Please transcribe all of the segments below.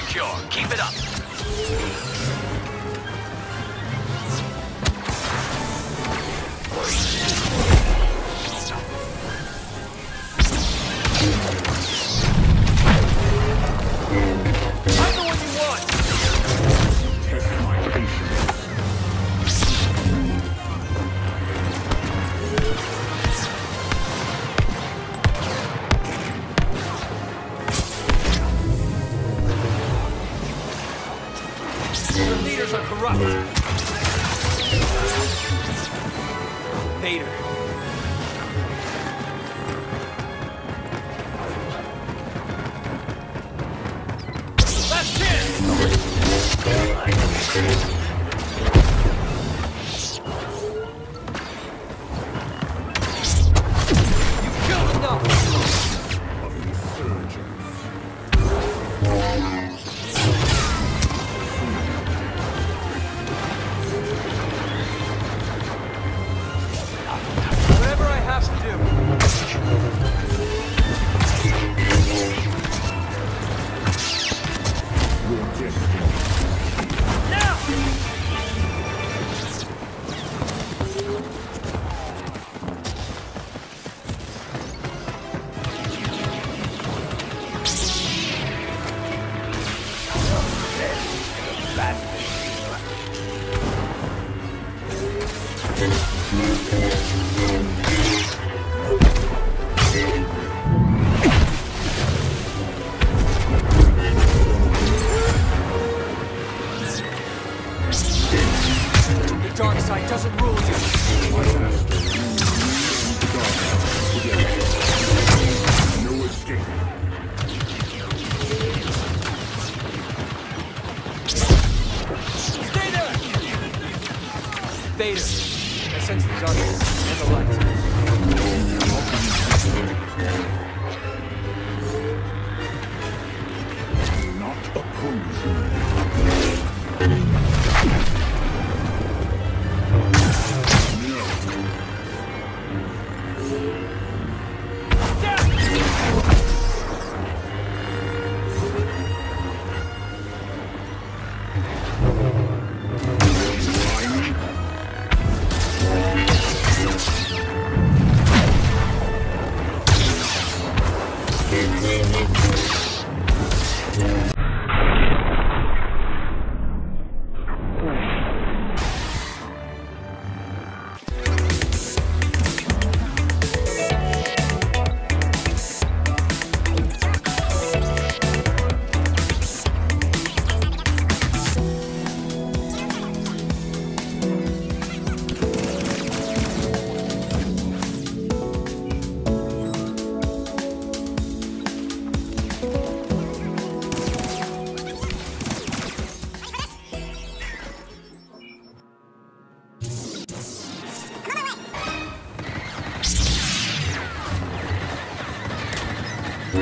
secure. Keep it up. corrupt. Vader. Last chance! Vader. I sense the darkness and the light. Do not oppose you.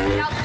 Obrigado.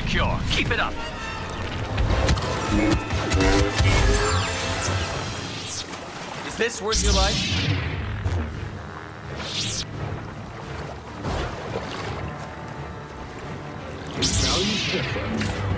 secure. Keep it up. Is this worth your life? Value different.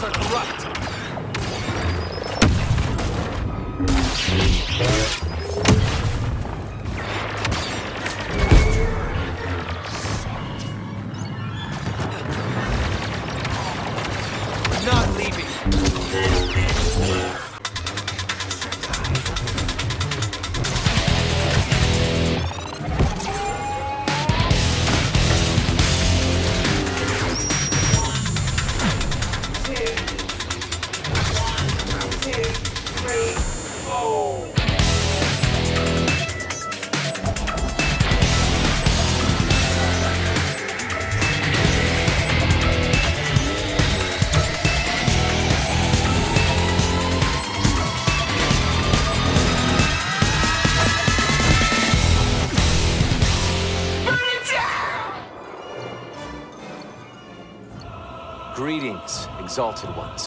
Are corrupt. Exalted ones.